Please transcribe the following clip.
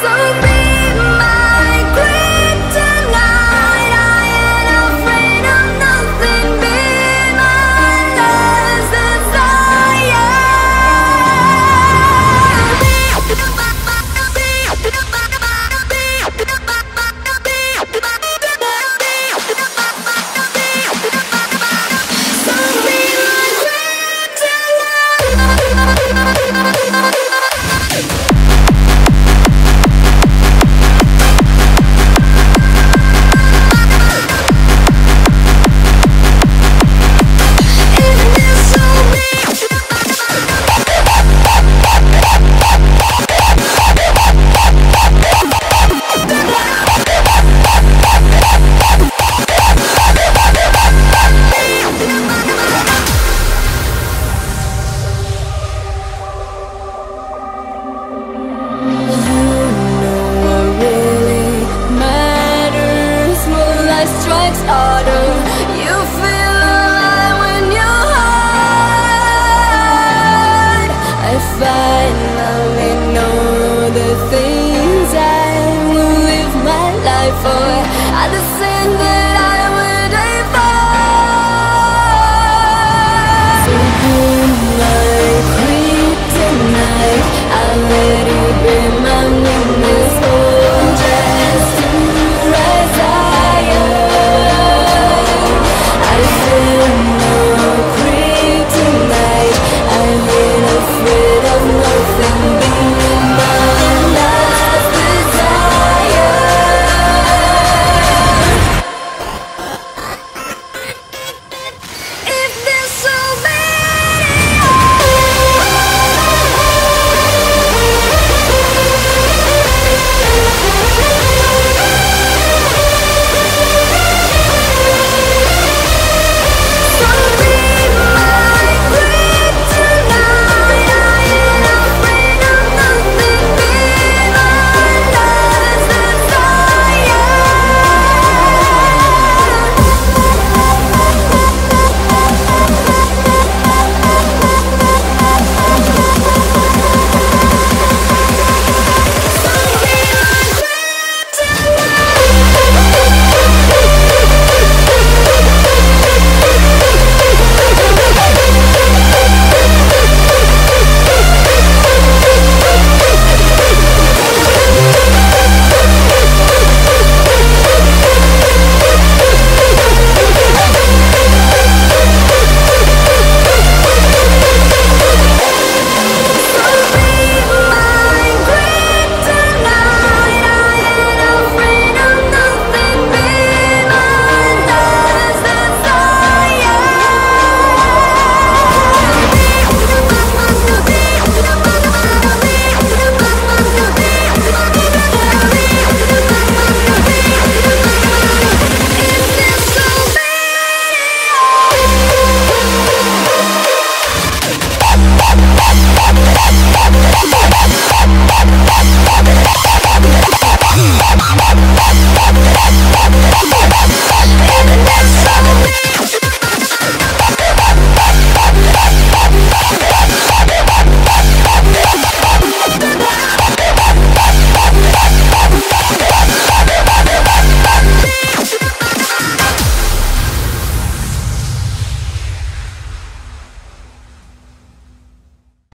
So I just